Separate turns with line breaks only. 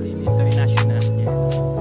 hal ini internasional.